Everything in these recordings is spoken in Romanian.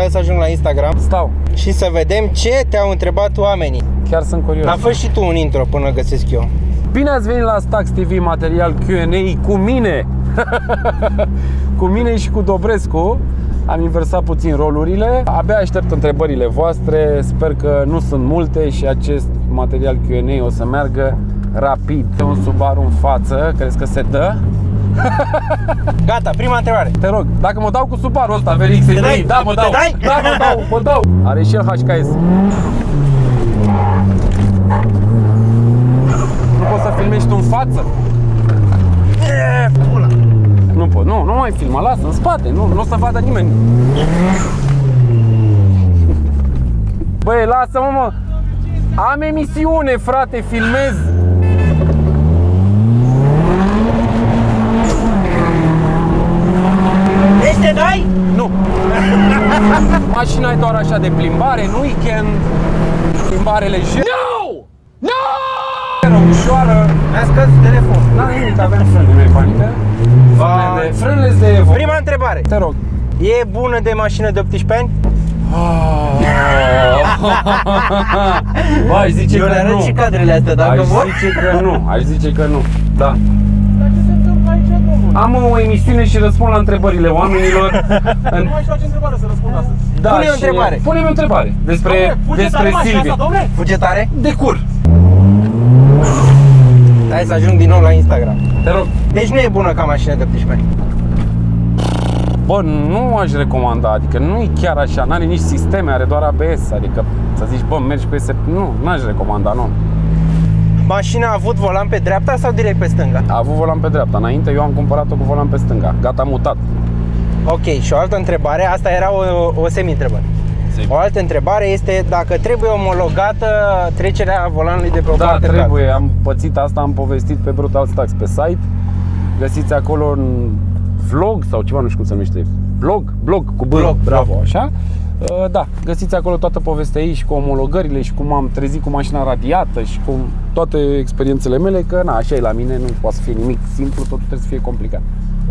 hai să ajung la Instagram Stau, și să vedem ce te-au întrebat oamenii. chiar sunt curios. A fă și tu un intro până găsesc eu. Bine ați venit la Stax TV Material Q&A cu mine Cu mine și cu Dobrescu Am inversat puțin rolurile Abia aștept întrebările voastre Sper că nu sunt multe și acest material Q&A o să meargă rapid E un Subaru în față, crezi că se dă? Gata, prima întrebare. Te rog, dacă mă dau cu Subaru ăsta, VRX Te dai? da mă Te dau, dai? da mă dau, mă dau Are și el HKS Nu poți să filmezi tu în față? Nu pot, nu, nu mai filma, lasă în spate, nu, nu o să vadă nimeni. Băi, lasă-mă, mă. Am emisiune, frate, filmez. Deci te dai? Nu. Mașina e doar așa de plimbare, în weekend, plimbare lejer. Nu! Nu! Ușoară. Mi-a scăzut telefonul. N-am nimic, avem frâne mecanică. Frânele de, frânele de Evo. Prima întrebare. Te rog. E bună de mașină de 18 ani? Bă, aș zice Eu că le arăt nu. și cadrele astea, Aș dacă vor. zice că nu, aș zice că nu. Da. Am o emisiune și răspund la întrebările oamenilor. În... Nu mai știu ce întrebare să răspund astăzi. Da, Pune o și- întrebare. Pune-mi o întrebare despre, Dom'le, fuge despre tare mașina Silvia. asta, dom'le! Fuge tare? De cur. Hai să ajung din nou la Instagram. Te rog. Deci nu e bună ca mașină de 18 ani. Bă, nu aș recomanda, adică nu e chiar așa, n-are nici sisteme, are doar ABS, adică să zici, bă, mergi cu SF, nu, n-aș recomanda, nu. Mașina a avut volan pe dreapta sau direct pe stânga? A avut volan pe dreapta, înainte eu am cumpărat-o cu volan pe stânga, gata, mutat. Ok, și o altă întrebare, asta era o, o semi-întrebare. O altă întrebare este dacă trebuie omologată trecerea volanului de pe o Da, parte pe alta. trebuie, am pățit asta, am povestit pe Brutal Stacks pe site, găsiți acolo un vlog sau ceva, nu știu cum se numește, blog, blog cu B, Blog, bravo, așa. Uh, Da, găsiți acolo toată povestea ei și cu omologările și cum am trezit cu mașina radiată și cu toate experiențele mele, că na, așa e la mine, nu poate să fie nimic simplu, totul trebuie să fie complicat.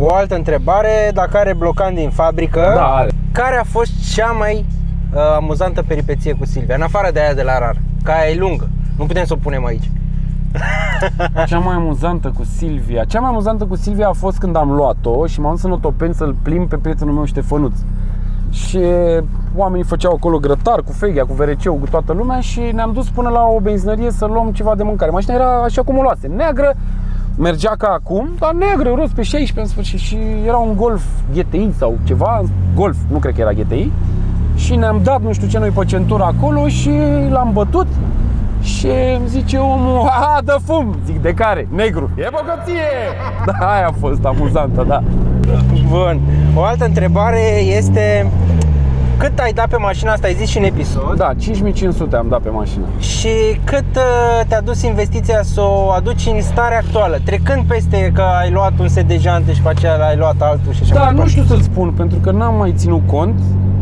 O altă întrebare, dacă are blocant din fabrică, Da, are. care a fost cea mai uh, amuzantă peripeție cu Silvia? În afară de aia de la rar, că aia e lungă, nu putem să o punem aici. Cea mai amuzantă cu Silvia. Cea mai amuzantă cu Silvia a fost când am luat-o și m-am dus în Otopeni să-l plimb pe prietenul meu Ștefănuț. Și oamenii făceau acolo grătar cu Feghea, cu vrc cu toată lumea și ne-am dus până la o benzinărie să luăm ceva de mâncare. Mașina era așa cum o luase, neagră, mergea ca acum, dar neagră, rost pe 16 în sfârșit și era un Golf GTI sau ceva, Golf, nu cred că era GTI și ne-am dat nu știu ce noi pe centură acolo și l-am bătut și îmi zice omul, a, dă fum! Zic, de care? Negru. E bogăție! Da, aia a fost amuzantă, da. Bun. O altă întrebare este cât ai dat pe mașina asta, ai zis și în episod, Da, 5500 am dat pe mașină. și cât uh, te-a dus investiția să o aduci în stare actuală, trecând peste că ai luat un set de jante și pe aceea ai luat altul și așa Da, mai nu departe. știu să-ți spun, pentru că n-am mai ținut cont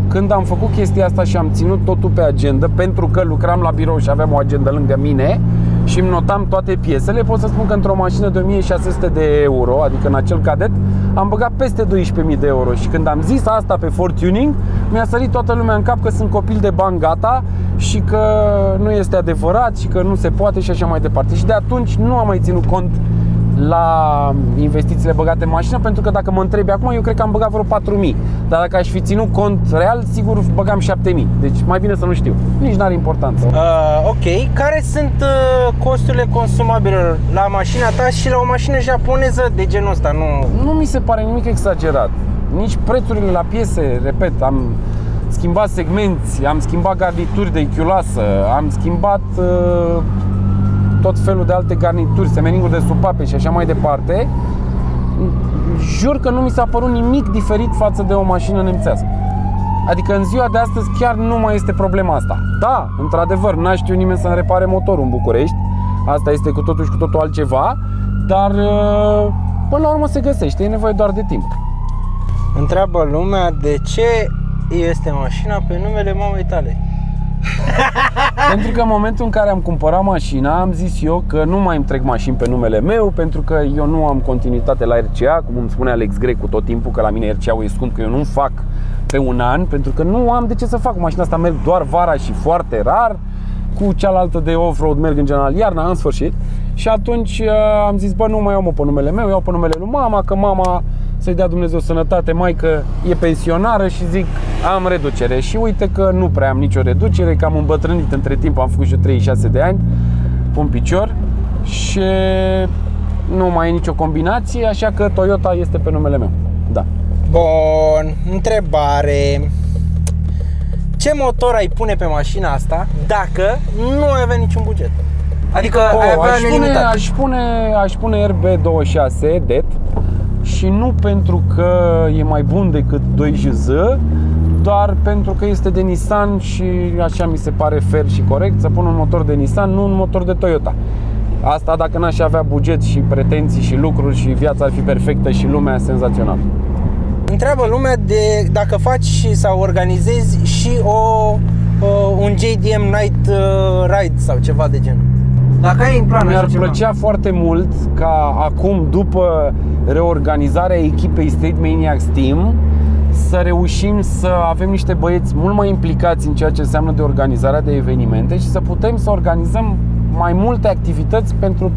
când am făcut chestia asta și am ținut totul pe agenda, pentru că lucram la birou și aveam o agenda lângă mine și îmi notam toate piesele, pot să spun că într-o mașină de 1600 de euro, adică în acel cadet, am băgat peste 12.000 de euro și când am zis asta pe Ford Tuning, mi-a sărit toată lumea în cap că sunt copil de bani gata și că nu este adevărat și că nu se poate și așa mai departe. Și de atunci nu am mai ținut cont la investițiile băgate în mașină Pentru că dacă mă întrebi acum, eu cred că am băgat vreo 4.000 Dar dacă aș fi ținut cont real, sigur băgam 7.000 Deci mai bine să nu știu, nici n-are importanță. Uh, ok, care sunt uh, costurile consumabilor la mașina ta și la o mașină japoneză de genul ăsta? Nu... Nu mi se pare nimic exagerat Nici prețurile la piese, repet, am schimbat segmenți Am schimbat garnituri de chiulasă Am schimbat uh, tot felul de alte garnituri Semeninguri de supape și așa mai departe Jur că nu mi s-a părut nimic diferit față de o mașină nemțească Adică în ziua de astăzi chiar nu mai este problema asta. Da, într-adevăr, n-a știut nimeni să-mi repare motorul în București. Asta este cu totul și cu totul altceva, dar uh, până la urmă se găsește, e nevoie doar de timp. Întreabă lumea de ce este mașina pe numele mamei tale. Pentru că în momentul în care am cumpărat mașina, am zis eu că nu mai îmi trec mașini pe numele meu, pentru că eu nu am continuitate la RCA, cum îmi spune Alex Grecu tot timpul, că la mine RCA-ul e scump, că eu nu fac pe un an, pentru că nu am de ce să fac. Cu mașina asta merg doar vara și foarte rar, cu cealaltă de off-road merg în general iarna, în sfârșit. Și atunci uh, am zis, bă, nu mai iau mă pe numele meu, iau pe numele lui mama, că mama să-i dea Dumnezeu sănătate, mai că e pensionară și zic am reducere. Și uite că nu prea am nicio reducere, că am îmbătrânit între timp, am făcut și eu 36 de ani, pe un picior și nu mai e nicio combinație, așa că Toyota este pe numele meu. Da. Bun, întrebare. Ce motor ai pune pe mașina asta dacă nu ai avea niciun buget? Adică Oh, ai avea aș, pune, nelimitat. aș, pune, aș pune RB26 DET și nu pentru că e mai bun decât 2JZ, doar pentru că este de Nissan și așa mi se pare fair și corect să pun un motor de Nissan, nu un motor de Toyota. Asta dacă n-aș avea buget și pretenții și lucruri și viața ar fi perfectă și lumea senzațională. Întreabă lumea de dacă faci sau organizezi și o, o un JDM Night uh, Ride sau ceva de genul. Dacă ai în plan Mi-ar așa ceva. plăcea foarte mult ca acum, după reorganizarea echipei Street Maniacs Team, să reușim să avem niște băieți mult mai implicați în ceea ce înseamnă de organizarea de evenimente și să putem să organizăm mai multe activități pentru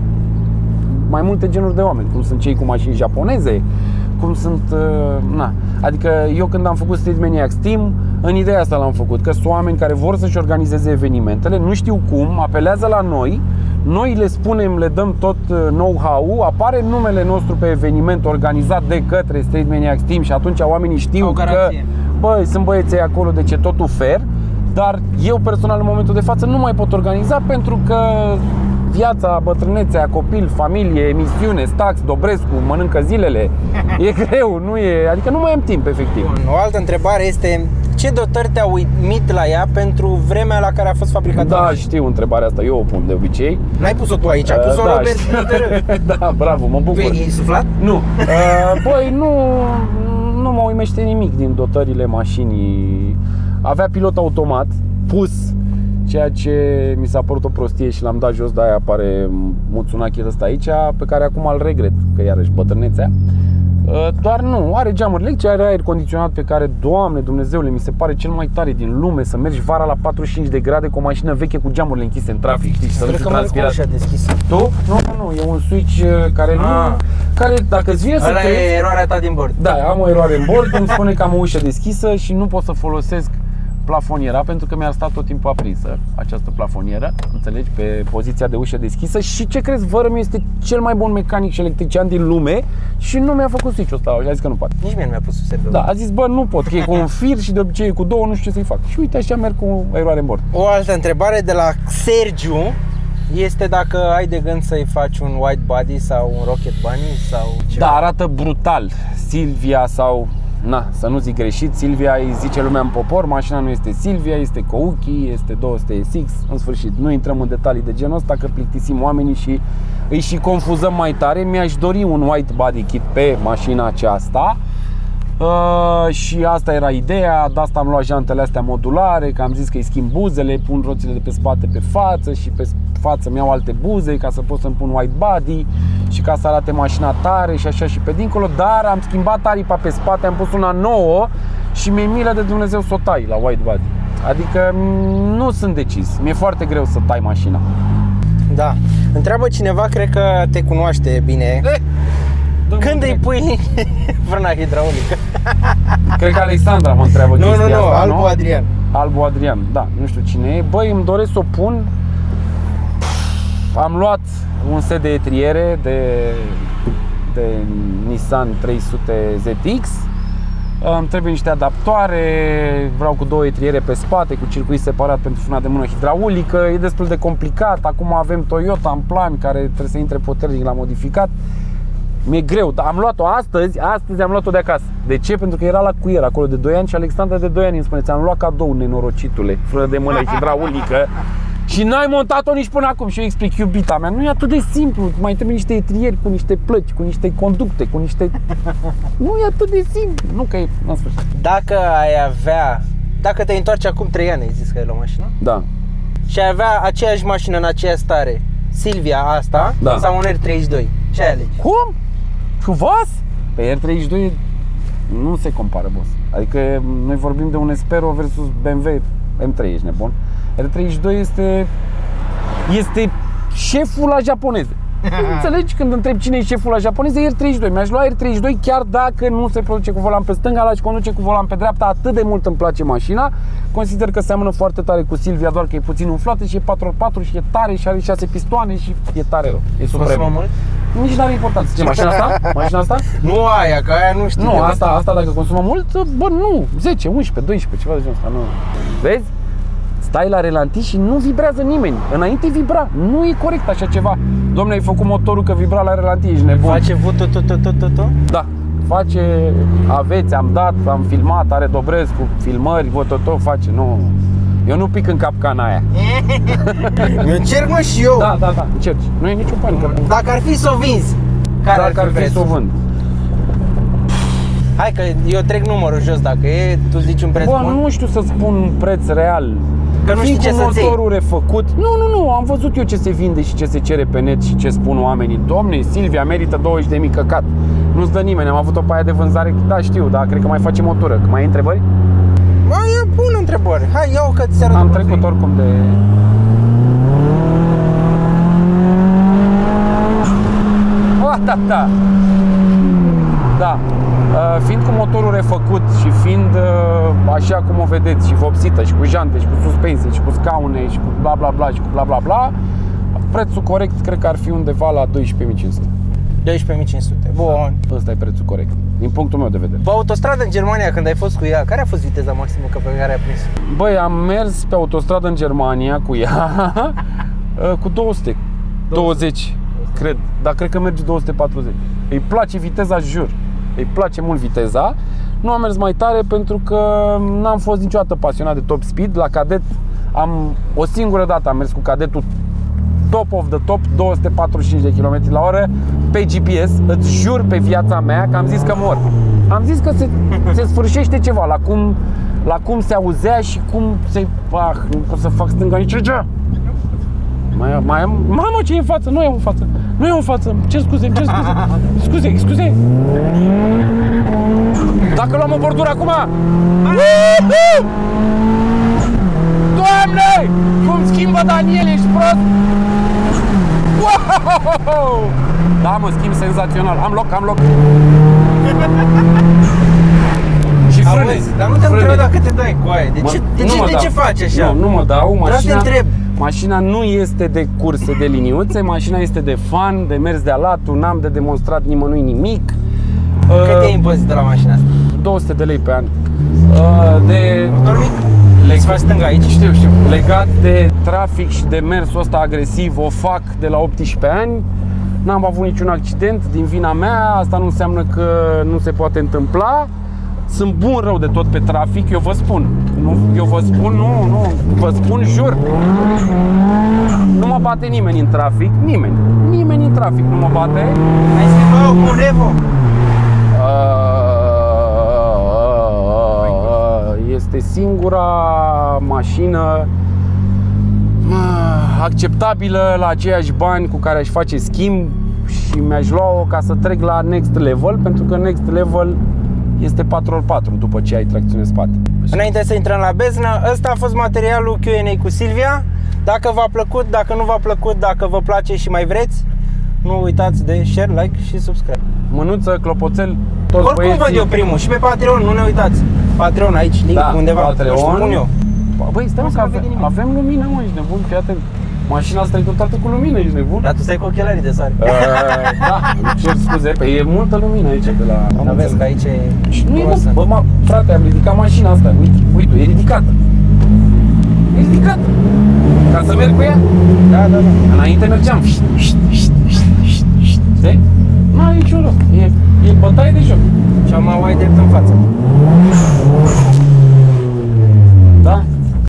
mai multe genuri de oameni, cum sunt cei cu mașini japoneze, cum sunt, uh, na. Adică eu când am făcut Street Maniacs Team, în ideea asta l-am făcut, că sunt oameni care vor să-și organizeze evenimentele, nu știu cum, apelează la noi, noi le spunem, le dăm tot uh, know-how-ul, apare numele nostru pe eveniment organizat de către Street Maniacs Team și atunci oamenii știu Au că, garanție. băi, sunt băieții acolo, deci e totul fair, dar eu personal în momentul de față nu mai pot organiza pentru că viața, bătrânețea, copil, familie, emisiune, stax, Dobrescu, mănâncă zilele. E greu, nu e, adică nu mai am timp efectiv. Bun, O altă întrebare este ce dotări te-au uimit la ea pentru vremea la care a fost fabricată? Da, știu întrebarea asta, eu o pun de obicei. N-ai pus-o tu aici, ai Uh, pus-o da, Robert știu. Hotărâ. da, bravo, mă bucur. Vei insuflat? Nu. Uh, băi, nu, nu mă uimește nimic din dotările mașinii. Avea pilot automat pus, ceea ce mi s-a părut o prostie și l-am dat jos, de aia apare Mutsunaki ăsta aici, pe care acum îl regret, că iarăși bătrânețea. Uh, Doar nu, are geamuri electrice, are aer condiționat pe care, Doamne Dumnezeule, mi se pare cel mai tare din lume să mergi vara la 45 de grade cu o mașină veche cu geamurile închise în trafic, știi, și să nu Cred fi că merg cu transpirat. ușa deschisă. Tu? Nu, nu, nu, e un switch uh, care nu, Ah. care dacă îți vine să Ăla crezi, e eroarea ta din bord. da, am o eroare în bord, îmi spune că am o ușă deschisă și nu pot să folosesc plafoniera pentru că mi-a stat tot timpul aprinsă această plafonieră, înțelegi, pe poziția de ușă deschisă și ce crezi, vără este cel mai bun mecanic și electrician din lume și nu mi-a făcut switch-ul ăsta și a zis că nu poate. Nici mie nu mi-a pus serverul. Da, a zis, bă, nu pot, că e cu un fir și de obicei e cu două, nu știu ce să-i fac. Și uite, așa merg cu o eroare în bord. O altă întrebare de la Sergiu este dacă ai de gând să-i faci un white body sau un rocket bunny sau ceva. Da, arată brutal. Silvia sau Na, să nu zic greșit, Silvia îi zice lumea în popor, mașina nu este Silvia, este Kouki, este 200SX, în sfârșit, nu intrăm în detalii de genul ăsta că plictisim oamenii și îi și confuzăm mai tare. Mi-aș dori un white body kit pe mașina aceasta Uh, și asta era ideea, de asta am luat jantele astea modulare, că am zis că îi schimb buzele, pun roțile de pe spate pe față și pe față mi-au alte buze ca să pot să-mi pun white body și ca să arate mașina tare și așa și pe dincolo, dar am schimbat aripa pe spate, am pus una nouă și mi-e milă de Dumnezeu să o tai la white body. Adică m, nu sunt decis, mi-e foarte greu să tai mașina. Da. Întreabă cineva, cred că te cunoaște bine. Când îi pui frâna hidraulică? Cred că Alexandra mă întreabă Nu, nu, chestia nu, asta, Albu Adrian. Albu Adrian, da, nu știu cine e. Băi, îmi doresc să o pun. Am luat un set de etriere de, de Nissan 300 ZX. Îmi trebuie niște adaptoare, vreau cu două etriere pe spate, cu circuit separat pentru frâna de mână hidraulică. E destul de complicat. Acum avem Toyota în plan care trebuie să intre puternic la modificat. Mi-e greu, dar am luat-o astăzi, astăzi am luat-o de acasă. De ce? Pentru că era la cuier acolo de 2 ani și Alexandra de 2 ani îmi spune, ți-am luat cadou nenorocitule, frână de mână hidraulică și n-ai montat-o nici până acum și eu explic, iubita mea, nu e atât de simplu, mai trebuie niște etrieri cu niște plăci, cu niște conducte, cu niște... nu e atât de simplu, nu că e, în sfârșit. Dacă ai avea, dacă te întoarci acum 3 ani, ai zis că ai la mașină, Da. și ai avea aceeași mașină în aceeași stare, Silvia asta Da. sau un R32, ce ai alege? Cum? Cu vas? Pe R32 Nu se compară, boss. Adică noi vorbim de un Espero versus BMW M3, ești nebun? R32 este este șeful la japoneze. Înțelegi? Când întreb cine e șeful la japoneze, e R32. Mi-aș lua R32 chiar dacă nu se produce cu volan pe stânga, la conduce cu volan pe dreapta. Atât de mult îmi place mașina. Consider că seamănă foarte tare cu Silvia, doar că e puțin umflată și e 4x4 și e tare și are 6 pistoane și e tare rău. E Consumă suprem. mult? Nici n-are importanță. Ce, mașina asta? Mașina asta? Nu aia, că aia nu știu. Nu, de asta, asta dacă consumă mult, bă, nu, 10, 11, 12, ceva de genul ăsta, nu. Vezi? Stai la relanti și nu vibrează nimeni. Înainte vibra. Nu e corect așa ceva. Domnule, ai făcut motorul că vibra la relanti, ești nebun. Face vutu tu tu tu tu tu? Da. Face, aveți, am dat, am filmat, are Dobrescu, filmări, vă tot, tot face, nu. Eu nu pic în capcana aia. Eu încerc mă și eu. Da, da, da, încerci. Nu e nicio panică. Dacă ar fi să o vinzi, care Dacă ar fi prețul? să o vând. Hai că eu trec numărul jos dacă e, tu zici un preț Bă, bun. nu știu să spun un preț real. Că nu Fiind știi ce cu să-ți iei. motorul refăcut. Nu, nu, nu, am văzut eu ce se vinde și ce se cere pe net și ce spun oamenii. Domne, Silvia merită 20.000 căcat. Nu-ți dă nimeni, am avut-o pe aia de vânzare, da, știu, dar cred că mai face motoră. Că mai ai întrebări? Mă, e bună întrebări. Hai, ia-o că ți arăt Am un trecut profil. oricum de... O, da, da. Da. Uh, Fiind cu motorul refăcut și fiind uh, așa cum o vedeți și vopsită și cu jante și cu suspensii și cu scaune și cu bla bla bla și cu bla bla bla, prețul corect cred că ar fi undeva la 12.500. 12.500. Bun. Ăsta e prețul corect, din punctul meu de vedere. Pe autostradă în Germania, când ai fost cu ea, care a fost viteza maximă că pe care ai prins? Băi, am mers pe autostradă în Germania cu ea uh, cu 200, 20, cred, dar cred că merge 240. Îi place viteza, jur. Îi place mult viteza. Nu am mers mai tare pentru că n-am fost niciodată pasionat de top speed. La cadet am o singură dată am mers cu cadetul top of the top 245 de km la oră pe GPS, îți jur pe viața mea că am zis că mor. Am zis că se, se sfârșește ceva la cum, la cum se auzea și cum se... Ah, nu pot să fac stânga nici ce. Mai, mai am... Mamă, ce e în față? Nu e în față. Nu e în față. Ce scuze, ce scuze. Scuze, scuze. Dacă luăm o bordură acum... Woohoo! Doamne! Cum schimbă Daniel, ești prost? Wow! Da, mă, schimb senzațional. Am loc, am loc. Și frâne. Auzi, dar nu te-am frâne. întrebat dacă te dai cu aia. De Mă- ce, de nu ce, mă de dau. ce faci așa? Nu, nu mă dau. Vreau să te Mașina, întreb. mașina nu este de curse de liniuțe, mașina este de fan, de mers de alatul, n-am de demonstrat nimănui nimic. Cât Uh, e impozitul la mașina asta? 200 de lei pe an. Uh, De Motor mic? Leg- Îți faci stânga aici? știu, știu. Legat de trafic și de mersul ăsta agresiv, o fac de la 18 ani. N-am avut niciun accident din vina mea, asta nu înseamnă că nu se poate întâmpla. Sunt bun rău de tot pe trafic, eu vă spun. Nu, eu vă spun, nu, nu, vă spun jur. Nu mă bate nimeni în trafic, nimeni. Nimeni în trafic nu mă bate. Ai schimbat cu un Revo? Este singura mașină ah, acceptabilă la aceiași bani cu care aș face schimb și mi-aș lua-o ca să trec la next level, pentru că next level este 4x4 după ce ai tracțiune în spate. Înainte să intrăm la beznă, ăsta a fost materialul Q&A cu Silvia. Dacă v-a plăcut, dacă nu v-a plăcut, dacă vă place și mai vreți, nu uitați de share, like și subscribe. Mânuță, clopoțel, toți Oricum băieții. văd eu primul și pe Patreon, nu ne uitați. Patreon aici, link Da, undeva, Patreon. nu știu, pun eu. Băi, stai mă, Nu că se vede avem, nimic. avem lumină, mă, ești nebun, fii atent. Mașina asta e dotată cu lumină, ești nebun? Dar tu stai cu ochelarii de soare. Uh, da, îmi cer scuze, pe e multă lumină aici de la... Am vezi că aici e Și nu e, frumos. mă, bă, mă, frate, am ridicat mașina asta, uite, uite, e ridicată. E ridicată. Ca să merg cu ea, Da, da, da. înainte mergeam. Știi? Nu are niciun rost, e, e bătaie de joc. Și am mai drept în față.